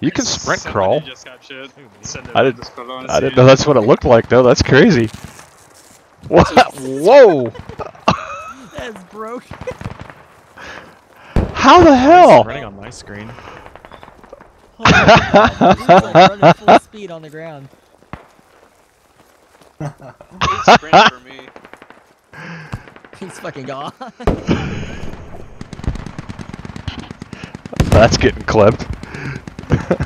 You can sprint crawl. Just got shit. Send it I didn't- I didn't know that's what it looked like though. That's crazy. What? Whoa! That's broke. How the hell? running on my screen. Holy He's like running full speed on the ground. It's sprint for me. He's fucking gone. That's getting clipped.